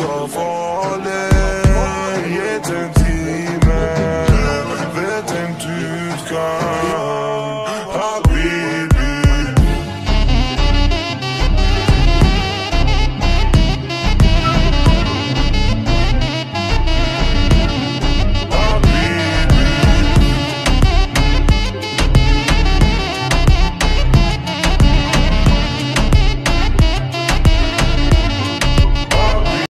ta farlig. Jeg tenkte